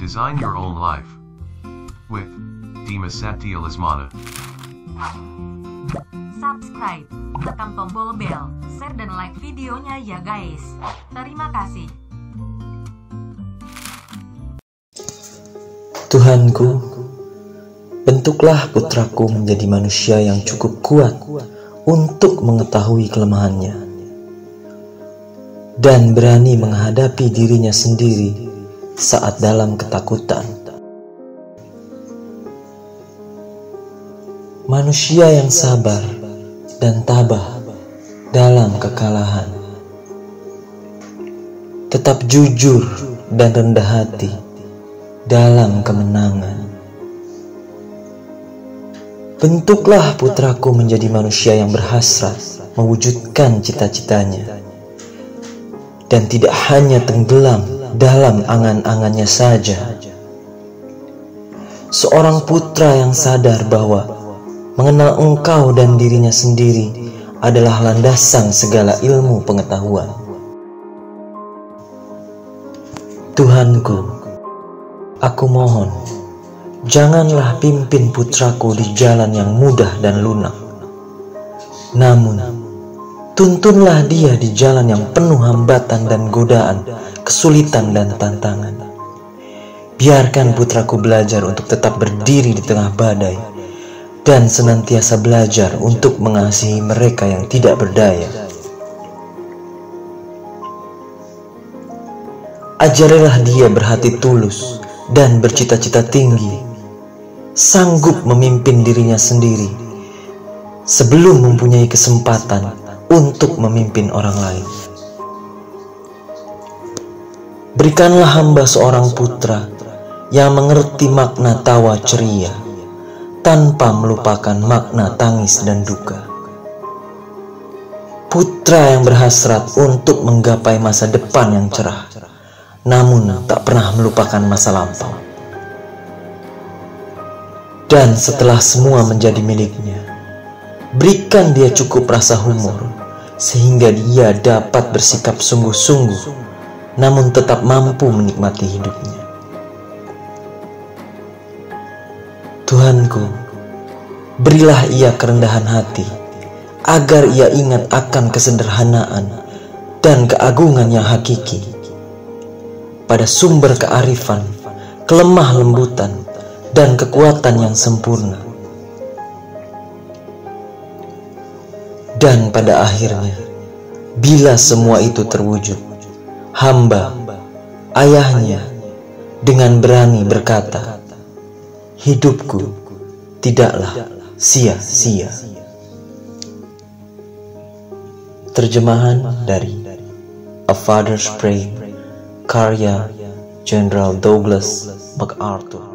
Design your own life. With Dimas Satya Lesmana. Subscribe, tekan tombol bel, share dan like videonya ya guys. Terima kasih. Tuhanku, bentuklah putraku menjadi manusia yang cukup kuat untuk mengetahui kelemahannya dan berani menghadapi dirinya sendiri saat dalam ketakutan. Manusia yang sabar dan tabah dalam kekalahan, tetap jujur dan rendah hati dalam kemenangan. Bentuklah putraku menjadi manusia yang berhasrat mewujudkan cita-citanya dan tidak hanya tenggelam dalam angan-angannya saja. Seorang putra yang sadar bahwa mengenal engkau dan dirinya sendiri adalah landasan segala ilmu pengetahuan. Tuhanku, aku mohon, janganlah pimpin putraku di jalan yang mudah dan lunak. Namun, tuntunlah dia di jalan yang penuh hambatan dan godaan kesulitan dan tantangan. Biarkan putraku belajar untuk tetap berdiri di tengah badai dan senantiasa belajar untuk mengasihi mereka yang tidak berdaya. Ajarilah dia berhati tulus dan bercita-cita tinggi, sanggup memimpin dirinya sendiri sebelum mempunyai kesempatan untuk memimpin orang lain. Berikanlah hamba seorang putra yang mengerti makna tawa ceria tanpa melupakan makna tangis dan duka. Putra yang berhasrat untuk menggapai masa depan yang cerah, namun tak pernah melupakan masa lampau. Dan setelah semua menjadi miliknya, berikan dia cukup rasa humor sehingga dia dapat bersikap sungguh-sungguh namun tetap mampu menikmati hidupnya. Tuhanku, berilah ia kerendahan hati, agar ia ingat akan kesederhanaan dan keagungan yang hakiki. Pada sumber kearifan, kelemah lembutan, dan kekuatan yang sempurna. Dan pada akhirnya, bila semua itu terwujud, hamba ayahnya dengan berani berkata, "Hidupku tidaklah sia-sia." Terjemahan dari A Father's Prayer karya General Douglas MacArthur